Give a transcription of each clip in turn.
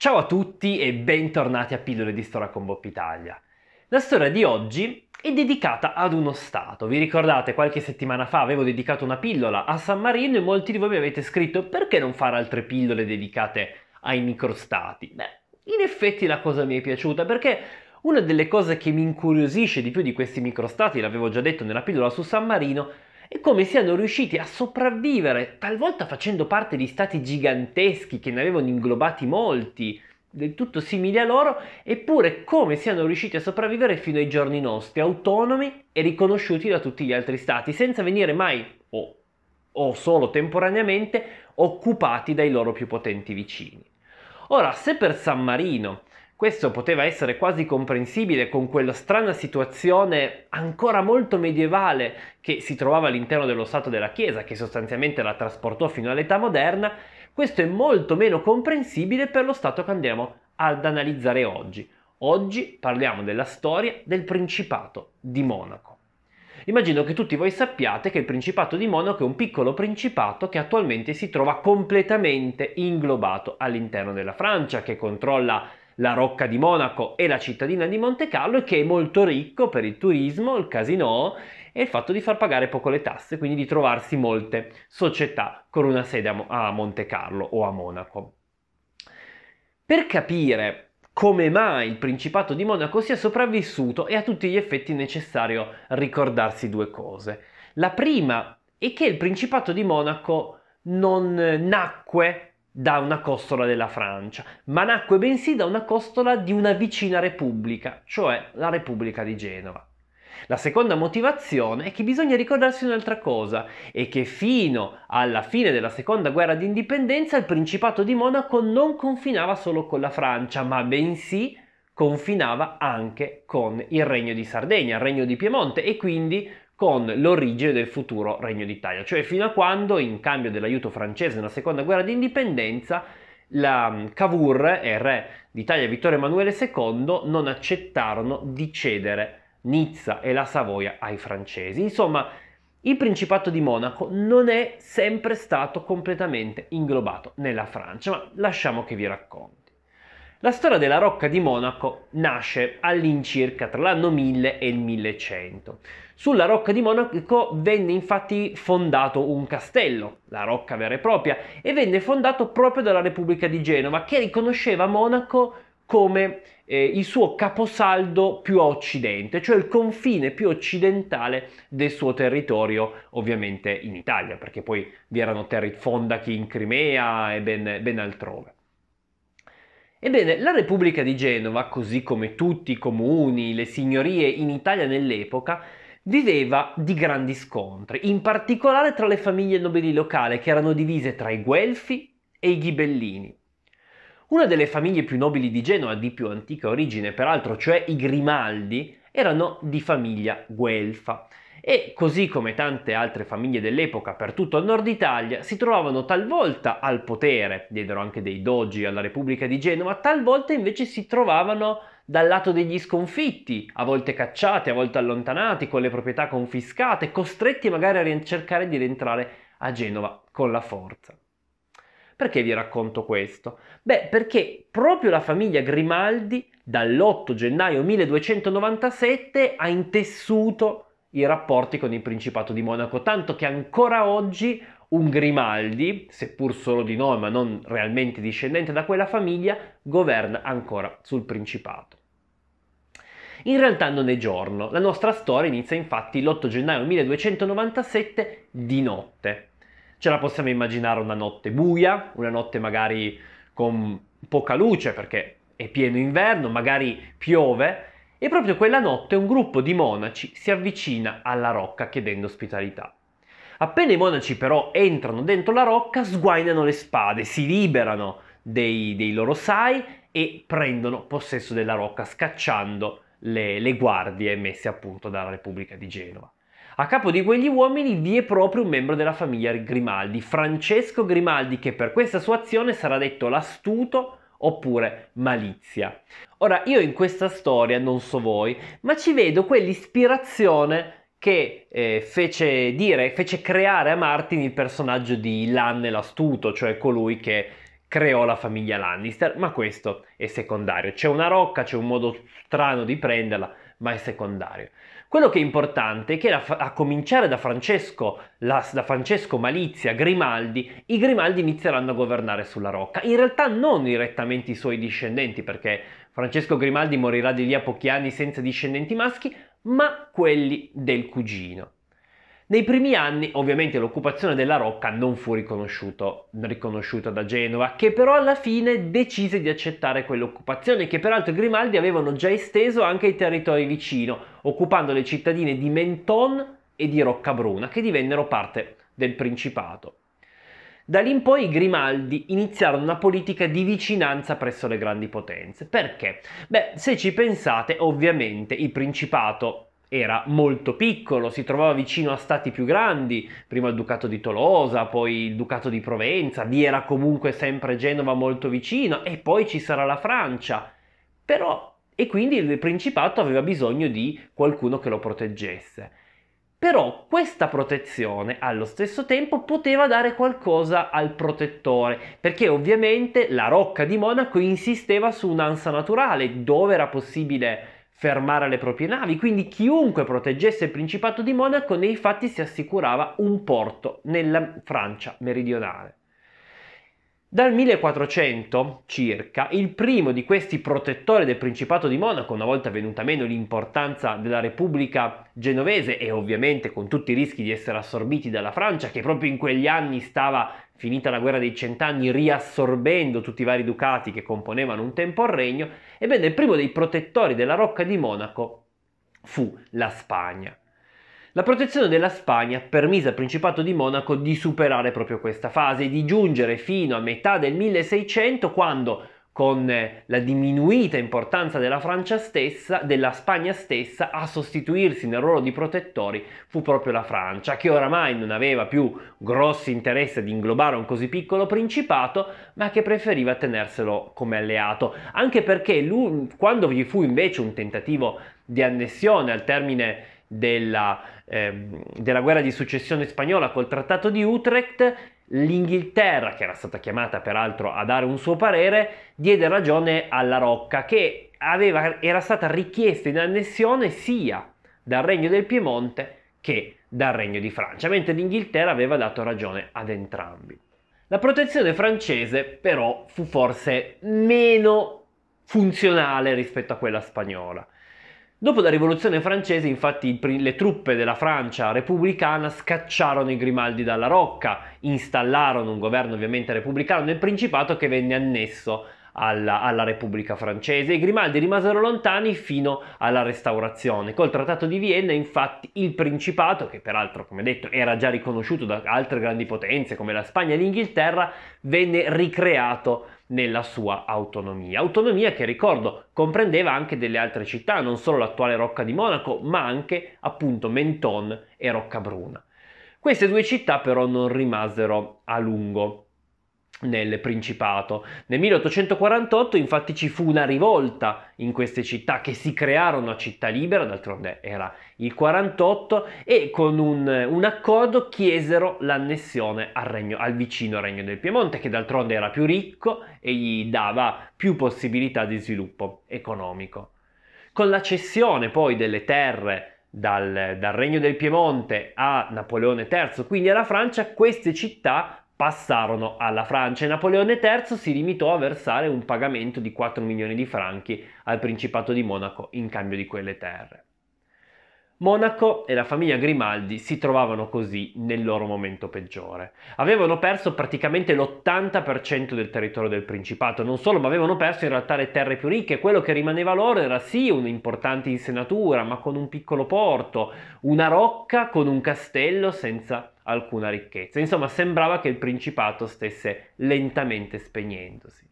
Ciao a tutti e bentornati a Pillole di Storia con Bob Italia. La storia di oggi è dedicata ad uno Stato. Vi ricordate, qualche settimana fa avevo dedicato una pillola a San Marino e molti di voi mi avete scritto perché non fare altre pillole dedicate ai microstati? Beh, in effetti la cosa mi è piaciuta perché una delle cose che mi incuriosisce di più di questi microstati, l'avevo già detto nella pillola su San Marino, è come siano riusciti a sopravvivere, talvolta facendo parte di stati giganteschi che ne avevano inglobati molti, del tutto simili a loro, eppure come siano riusciti a sopravvivere fino ai giorni nostri, autonomi e riconosciuti da tutti gli altri stati, senza venire mai, o, o solo temporaneamente, occupati dai loro più potenti vicini. Ora, se per San Marino questo poteva essere quasi comprensibile con quella strana situazione ancora molto medievale che si trovava all'interno dello Stato della Chiesa, che sostanzialmente la trasportò fino all'età moderna, questo è molto meno comprensibile per lo Stato che andiamo ad analizzare oggi. Oggi parliamo della storia del Principato di Monaco. Immagino che tutti voi sappiate che il Principato di Monaco è un piccolo principato che attualmente si trova completamente inglobato all'interno della Francia, che controlla la Rocca di Monaco e la cittadina di Monte Carlo e che è molto ricco per il turismo, il casino e il fatto di far pagare poco le tasse, quindi di trovarsi molte società con una sede a Monte Carlo o a Monaco. Per capire come mai il Principato di Monaco sia sopravvissuto è a tutti gli effetti necessario ricordarsi due cose. La prima è che il Principato di Monaco non nacque da una costola della Francia, ma nacque bensì da una costola di una vicina repubblica, cioè la Repubblica di Genova. La seconda motivazione è che bisogna ricordarsi un'altra cosa, e che fino alla fine della seconda guerra d'indipendenza il Principato di Monaco non confinava solo con la Francia, ma bensì confinava anche con il Regno di Sardegna, il Regno di Piemonte e quindi con l'origine del futuro Regno d'Italia, cioè fino a quando, in cambio dell'aiuto francese nella seconda guerra d'indipendenza, la mm, Cavour e il re d'Italia Vittorio Emanuele II non accettarono di cedere Nizza e la Savoia ai francesi. Insomma, il Principato di Monaco non è sempre stato completamente inglobato nella Francia, ma lasciamo che vi racconti. La storia della Rocca di Monaco nasce all'incirca tra l'anno 1000 e il 1100. Sulla Rocca di Monaco venne infatti fondato un castello, la Rocca vera e propria, e venne fondato proprio dalla Repubblica di Genova, che riconosceva Monaco come eh, il suo caposaldo più a occidente, cioè il confine più occidentale del suo territorio, ovviamente in Italia, perché poi vi erano terri fondachi in Crimea e ben, ben altrove. Ebbene, la Repubblica di Genova, così come tutti i comuni, le signorie in Italia nell'epoca, viveva di grandi scontri, in particolare tra le famiglie nobili locali che erano divise tra i Guelfi e i Ghibellini. Una delle famiglie più nobili di Genova, di più antica origine peraltro, cioè i Grimaldi, erano di famiglia guelfa e così come tante altre famiglie dell'epoca per tutto il nord Italia si trovavano talvolta al potere, diedero anche dei dogi alla Repubblica di Genova, talvolta invece si trovavano dal lato degli sconfitti, a volte cacciati, a volte allontanati, con le proprietà confiscate, costretti magari a cercare di rientrare a Genova con la forza. Perché vi racconto questo? Beh, perché proprio la famiglia Grimaldi dall'8 gennaio 1297 ha intessuto i rapporti con il Principato di Monaco, tanto che ancora oggi un Grimaldi, seppur solo di nome ma non realmente discendente da quella famiglia, governa ancora sul Principato. In realtà non è giorno, la nostra storia inizia infatti l'8 gennaio 1297 di notte. Ce la possiamo immaginare una notte buia, una notte magari con poca luce perché è pieno inverno, magari piove, e proprio quella notte un gruppo di monaci si avvicina alla rocca chiedendo ospitalità. Appena i monaci però entrano dentro la rocca, sguainano le spade, si liberano dei, dei loro sai e prendono possesso della rocca, scacciando le, le guardie messe appunto dalla Repubblica di Genova. A capo di quegli uomini vi è proprio un membro della famiglia Grimaldi, Francesco Grimaldi, che per questa sua azione sarà detto l'astuto oppure malizia. Ora, io in questa storia, non so voi, ma ci vedo quell'ispirazione che eh, fece dire, fece creare a Martin il personaggio di Lanne l'astuto, cioè colui che creò la famiglia Lannister, ma questo è secondario. C'è una rocca, c'è un modo strano di prenderla, ma è secondario. Quello che è importante è che a cominciare da Francesco, la, da Francesco Malizia Grimaldi, i Grimaldi inizieranno a governare sulla rocca. In realtà non direttamente i suoi discendenti, perché Francesco Grimaldi morirà di lì a pochi anni senza discendenti maschi, ma quelli del cugino. Nei primi anni ovviamente l'occupazione della Rocca non fu riconosciuta da Genova, che però alla fine decise di accettare quell'occupazione, che peraltro i Grimaldi avevano già esteso anche ai territori vicino, occupando le cittadine di Menton e di Roccabruna, che divennero parte del Principato. Da lì in poi i Grimaldi iniziarono una politica di vicinanza presso le grandi potenze. Perché? Beh, se ci pensate, ovviamente il Principato era molto piccolo, si trovava vicino a stati più grandi, prima il Ducato di Tolosa, poi il Ducato di Provenza, vi era comunque sempre Genova molto vicino e poi ci sarà la Francia. Però, e quindi il Principato aveva bisogno di qualcuno che lo proteggesse. Però questa protezione allo stesso tempo poteva dare qualcosa al protettore, perché ovviamente la Rocca di Monaco insisteva su un'ansa naturale, dove era possibile fermare le proprie navi, quindi chiunque proteggesse il Principato di Monaco nei fatti si assicurava un porto nella Francia meridionale. Dal 1400 circa, il primo di questi protettori del Principato di Monaco, una volta venuta meno l'importanza della Repubblica genovese e ovviamente con tutti i rischi di essere assorbiti dalla Francia, che proprio in quegli anni stava, finita la guerra dei cent'anni, riassorbendo tutti i vari ducati che componevano un tempo il regno, ebbene il primo dei protettori della Rocca di Monaco fu la Spagna. La protezione della Spagna permise al Principato di Monaco di superare proprio questa fase e di giungere fino a metà del 1600 quando con la diminuita importanza della Francia stessa, della Spagna stessa, a sostituirsi nel ruolo di protettori fu proprio la Francia, che oramai non aveva più grossi interessi ad inglobare un così piccolo principato, ma che preferiva tenerselo come alleato, anche perché lui, quando vi fu invece un tentativo di annessione al termine della, eh, della guerra di successione spagnola col trattato di Utrecht, l'Inghilterra, che era stata chiamata peraltro a dare un suo parere, diede ragione alla Rocca che aveva, era stata richiesta in annessione sia dal Regno del Piemonte che dal Regno di Francia, mentre l'Inghilterra aveva dato ragione ad entrambi. La protezione francese però fu forse meno funzionale rispetto a quella spagnola. Dopo la rivoluzione francese, infatti, le truppe della Francia repubblicana scacciarono i Grimaldi dalla Rocca, installarono un governo ovviamente repubblicano nel Principato che venne annesso alla, alla, Repubblica francese. I Grimaldi rimasero lontani fino alla restaurazione. Col Trattato di Vienna, infatti, il Principato, che peraltro, come detto, era già riconosciuto da altre grandi potenze come la Spagna e l'Inghilterra, venne ricreato nella sua autonomia. Autonomia che ricordo comprendeva anche delle altre città, non solo l'attuale Rocca di Monaco, ma anche appunto Menton e Roccabruna. Queste due città però non rimasero a lungo nel Principato. Nel 1848 infatti ci fu una rivolta in queste città che si crearono a città libera, d'altronde era il 48, e con un, un accordo chiesero l'annessione al, regno, al vicino Regno del Piemonte, che d'altronde era più ricco e gli dava più possibilità di sviluppo economico. Con la cessione poi delle terre dal, dal Regno del Piemonte a Napoleone III, quindi alla Francia, queste città passarono alla Francia e Napoleone III si limitò a versare un pagamento di 4 milioni di franchi al Principato di Monaco in cambio di quelle terre. Monaco e la famiglia Grimaldi si trovavano così nel loro momento peggiore. Avevano perso praticamente l'80% del territorio del Principato, non solo, ma avevano perso in realtà le terre più ricche. Quello che rimaneva loro era sì un'importante insenatura, ma con un piccolo porto, una rocca con un castello senza alcuna ricchezza. Insomma, sembrava che il Principato stesse lentamente spegnendosi.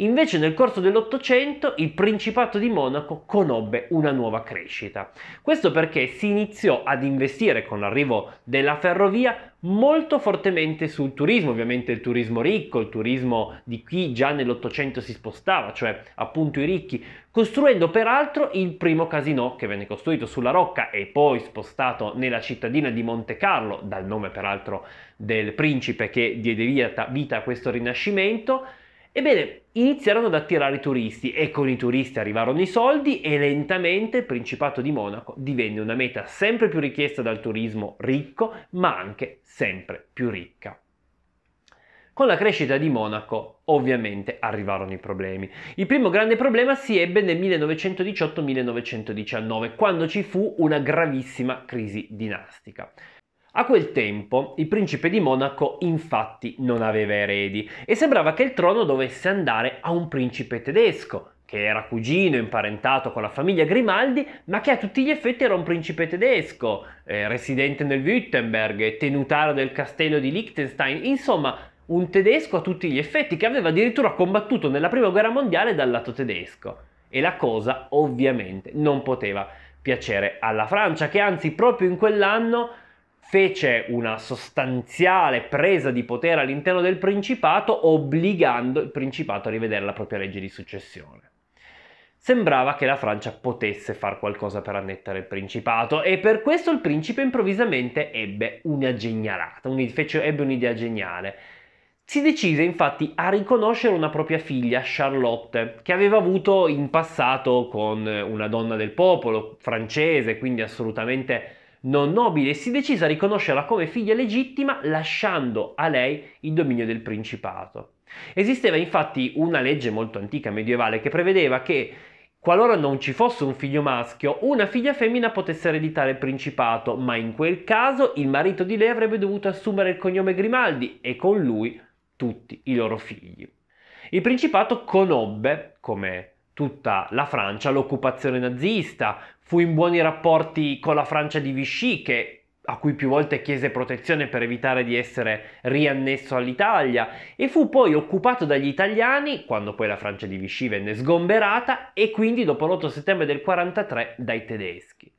Invece nel corso dell'Ottocento il Principato di Monaco conobbe una nuova crescita. Questo perché si iniziò ad investire con l'arrivo della ferrovia molto fortemente sul turismo, ovviamente il turismo ricco, il turismo di chi già nell'Ottocento si spostava, cioè appunto i ricchi, costruendo peraltro il primo casino che venne costruito sulla Rocca e poi spostato nella cittadina di Monte Carlo, dal nome peraltro del principe che diede vita a questo rinascimento, Ebbene, iniziarono ad attirare i turisti e con i turisti arrivarono i soldi e lentamente il Principato di Monaco divenne una meta sempre più richiesta dal turismo ricco, ma anche sempre più ricca. Con la crescita di Monaco ovviamente arrivarono i problemi. Il primo grande problema si ebbe nel 1918-1919, quando ci fu una gravissima crisi dinastica. A quel tempo il principe di Monaco infatti non aveva eredi e sembrava che il trono dovesse andare a un principe tedesco, che era cugino imparentato con la famiglia Grimaldi, ma che a tutti gli effetti era un principe tedesco, eh, residente nel Württemberg, tenutario del castello di Liechtenstein, insomma un tedesco a tutti gli effetti che aveva addirittura combattuto nella prima guerra mondiale dal lato tedesco. E la cosa ovviamente non poteva piacere alla Francia, che anzi proprio in quell'anno fece una sostanziale presa di potere all'interno del Principato, obbligando il Principato a rivedere la propria legge di successione. Sembrava che la Francia potesse fare qualcosa per annettere il Principato e per questo il principe improvvisamente ebbe una genialata, un, fece, ebbe un'idea geniale si decise infatti a riconoscere una propria figlia, Charlotte, che aveva avuto in passato con una donna del popolo, francese, quindi assolutamente non nobile, e si decise a riconoscerla come figlia legittima lasciando a lei il dominio del principato. Esisteva infatti una legge molto antica medievale che prevedeva che Qualora non ci fosse un figlio maschio, una figlia femmina potesse ereditare il principato, ma in quel caso il marito di lei avrebbe dovuto assumere il cognome Grimaldi e con lui tutti i loro figli. Il Principato conobbe, come tutta la Francia, l'occupazione nazista, fu in buoni rapporti con la Francia di Vichy, che a cui più volte chiese protezione per evitare di essere riannesso all'Italia, e fu poi occupato dagli italiani, quando poi la Francia di Vichy venne sgomberata, e quindi dopo l'8 settembre del 43 dai tedeschi.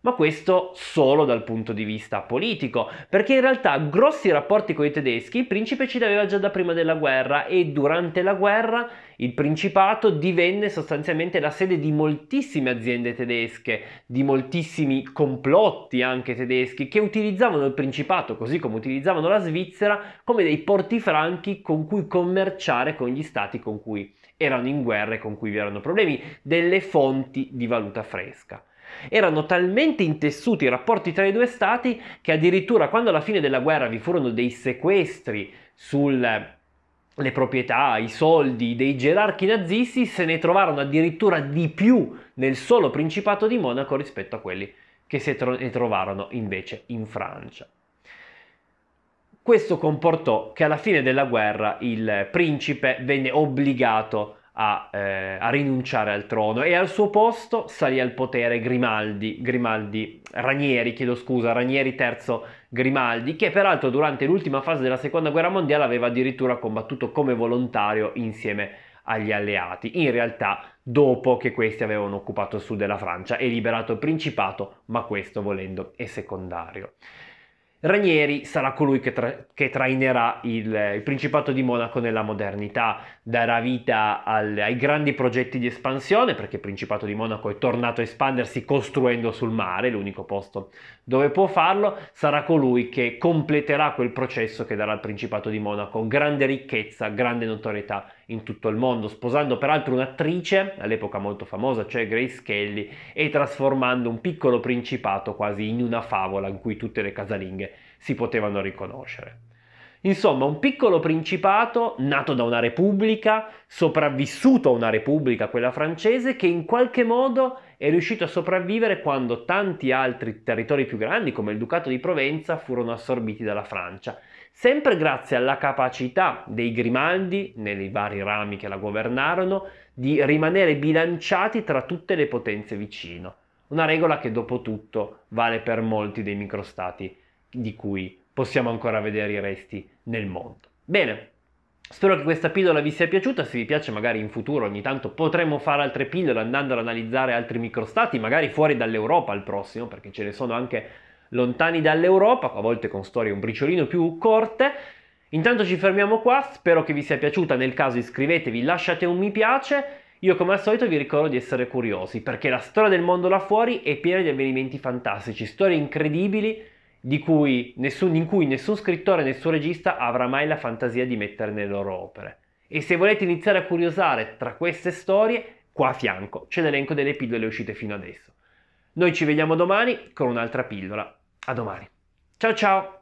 Ma questo solo dal punto di vista politico, perché in realtà grossi rapporti con i tedeschi il principe ce li aveva già da prima della guerra e durante la guerra il principato divenne sostanzialmente la sede di moltissime aziende tedesche, di moltissimi complotti anche tedeschi che utilizzavano il principato, così come utilizzavano la Svizzera, come dei porti franchi con cui commerciare con gli stati con cui erano in guerra e con cui vi erano problemi, delle fonti di valuta fresca. Erano talmente intessuti i rapporti tra i due stati che addirittura quando alla fine della guerra vi furono dei sequestri sulle proprietà, i soldi dei gerarchi nazisti, se ne trovarono addirittura di più nel solo Principato di Monaco rispetto a quelli che si ne trovarono invece in Francia. Questo comportò che alla fine della guerra il principe venne obbligato a, eh, a, rinunciare al trono e al suo posto salì al potere Grimaldi, Grimaldi, Ranieri, chiedo scusa, Ranieri III Grimaldi, che peraltro durante l'ultima fase della seconda guerra mondiale aveva addirittura combattuto come volontario insieme agli alleati, in realtà dopo che questi avevano occupato il sud della Francia e liberato il Principato, ma questo volendo è secondario. Ranieri sarà colui che, tra- che trainerà il, il, Principato di Monaco nella modernità, darà vita al, ai grandi progetti di espansione, perché il Principato di Monaco è tornato a espandersi costruendo sul mare, l'unico posto dove può farlo, sarà colui che completerà quel processo che darà al Principato di Monaco grande ricchezza, grande notorietà in tutto il mondo, sposando peraltro un'attrice, all'epoca molto famosa, cioè Grace Kelly, e trasformando un piccolo principato quasi in una favola in cui tutte le casalinghe si potevano riconoscere. Insomma, un piccolo principato nato da una repubblica, sopravvissuto a una repubblica, quella francese, che in qualche modo è riuscito a sopravvivere quando tanti altri territori più grandi, come il Ducato di Provenza, furono assorbiti dalla Francia, sempre grazie alla capacità dei Grimaldi, nei vari rami che la governarono, di rimanere bilanciati tra tutte le potenze vicino. Una regola che dopo tutto vale per molti dei microstati di cui possiamo ancora vedere i resti nel mondo. Bene, spero che questa pillola vi sia piaciuta, se vi piace magari in futuro ogni tanto potremo fare altre pillole andando ad analizzare altri microstati, magari fuori dall'Europa al prossimo, perché ce ne sono anche lontani dall'Europa, a volte con storie un briciolino più corte. Intanto ci fermiamo qua, spero che vi sia piaciuta, nel caso iscrivetevi, lasciate un mi piace. Io come al solito vi ricordo di essere curiosi, perché la storia del mondo là fuori è piena di avvenimenti fantastici, storie incredibili cui nessun, in cui nessun scrittore, nessun regista avrà mai la fantasia di mettere nelle loro opere. E se volete iniziare a curiosare tra queste storie, qua a fianco c'è l'elenco delle pillole uscite fino adesso. Noi ci vediamo domani con un'altra pillola. A domani. Ciao ciao!